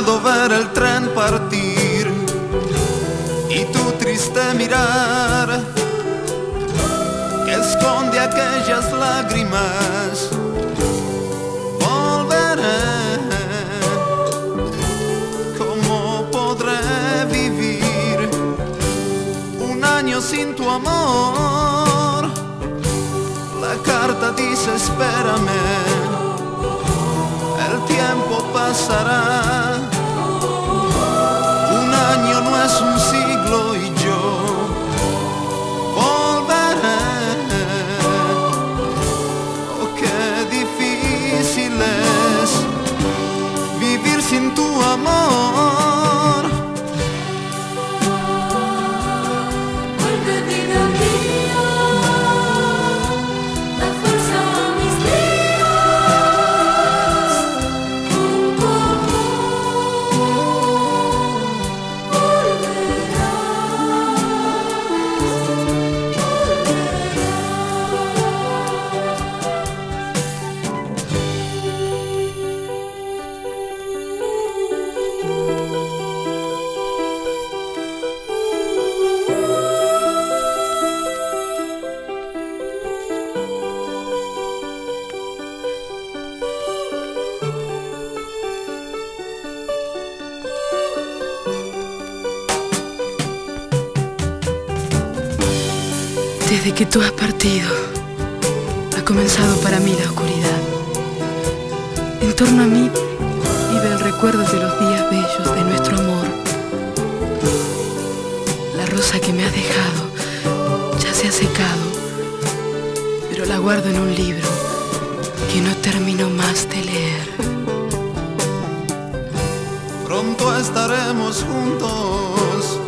recuerdo ver el tren partir y tu triste mirar que esconde aquellas lágrimas. Volveré, ¿cómo podré vivir un año sin tu amor? La carta dice espérame, el tiempo pasará. Desde que tú has partido, ha comenzado para mí la oscuridad. En torno a mí vive el recuerdo de los días bellos de nuestro amor. La rosa que me has dejado ya se ha secado, pero la guardo en un libro que no termino más de leer. Pronto estaremos juntos.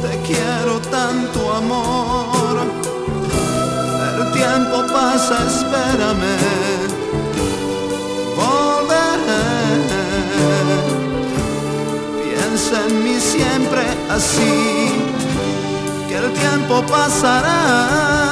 Te quiero tanto pasa, espérame. Volveré. Piensa en mí siempre así. Que el tiempo pasará.